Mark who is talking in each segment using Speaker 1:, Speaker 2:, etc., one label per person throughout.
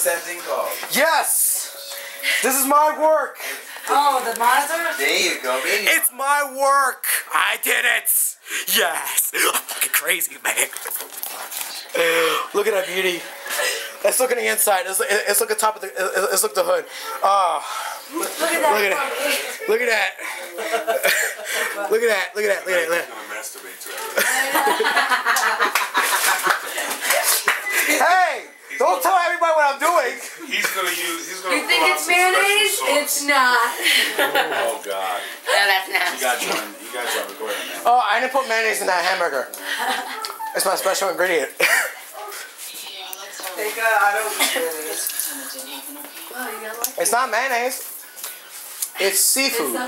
Speaker 1: What's that thing called?
Speaker 2: Yes! This is my work!
Speaker 3: Oh, the monitor?
Speaker 1: There you go, baby.
Speaker 2: It's my work! I did it! Yes! I'm fucking crazy, man. Look at that beauty. Let's look at the inside. Let's, let's look at the top of the. Let's look at the hood. Oh,
Speaker 3: Look at that.
Speaker 2: look at that. Look at that. look at that. Look at that. Look at that. Look at that.
Speaker 4: gonna masturbate to
Speaker 2: Hey! Don't tell everybody what I'm doing.
Speaker 4: He's gonna use. He's gonna.
Speaker 3: You think it's mayonnaise? It's not.
Speaker 4: Oh God.
Speaker 5: No, that's
Speaker 4: You got you. on- You got you. on- Go ahead, man.
Speaker 2: Oh, I didn't put mayonnaise in that hamburger. It's my special ingredient.
Speaker 1: Take a, I don't eat mayonnaise.
Speaker 3: Oh, you got like
Speaker 2: It's not mayonnaise. It's seafood.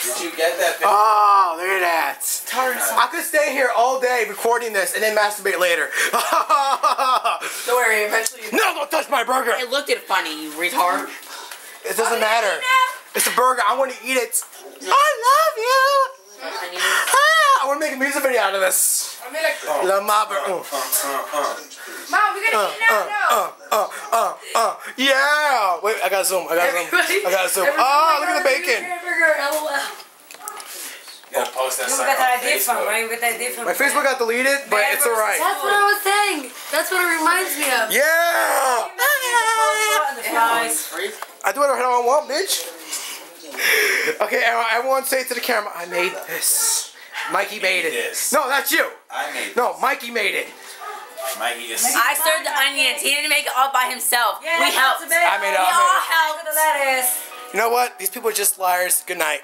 Speaker 1: Did you get that? picture?
Speaker 2: oh, that. I could stay here all day recording this and then masturbate later.
Speaker 3: Don't worry, eventually
Speaker 2: no, don't touch my burger.
Speaker 5: It looked it funny, you retard.
Speaker 2: It doesn't matter. It's a burger. I want to eat it. I love you.
Speaker 5: I
Speaker 2: Ah, I want to make a music video out of this.
Speaker 3: I'm gonna.
Speaker 2: La Mabra. Uh,
Speaker 1: Uh, uh, uh.
Speaker 3: Mom, we gotta
Speaker 2: uh,
Speaker 3: eat now.
Speaker 2: uh, uh, uh, uh. Yeah. Wait, I got zoom. I got zoom.
Speaker 3: Everybody-
Speaker 2: I got zoom.
Speaker 3: everybody
Speaker 2: Oh, look at the
Speaker 3: go to
Speaker 2: bacon.
Speaker 3: Hamburger, LOL.
Speaker 1: You gotta post that
Speaker 6: You
Speaker 1: sucker
Speaker 6: got that
Speaker 1: on
Speaker 6: idea from, right? You got that idea from.
Speaker 2: My Facebook got deleted, but it's alright.
Speaker 3: That's what I was saying. That's what it reminds me of.
Speaker 2: Yeah.
Speaker 6: and.
Speaker 2: I do whatever I want, bitch. Okay, everyone, everyone say it to the camera. I made this. Mikey made it.
Speaker 1: this.
Speaker 2: No, that's you.
Speaker 1: I made
Speaker 2: No, Mikey made it.
Speaker 1: Mikey is.
Speaker 5: I served the onions. He didn't make it all by himself.
Speaker 6: Yeah,
Speaker 5: we helped.
Speaker 6: a.
Speaker 2: I made it.
Speaker 5: We all helped.
Speaker 6: Look at the lettuce.
Speaker 2: You know what? These people are just liars. Good night.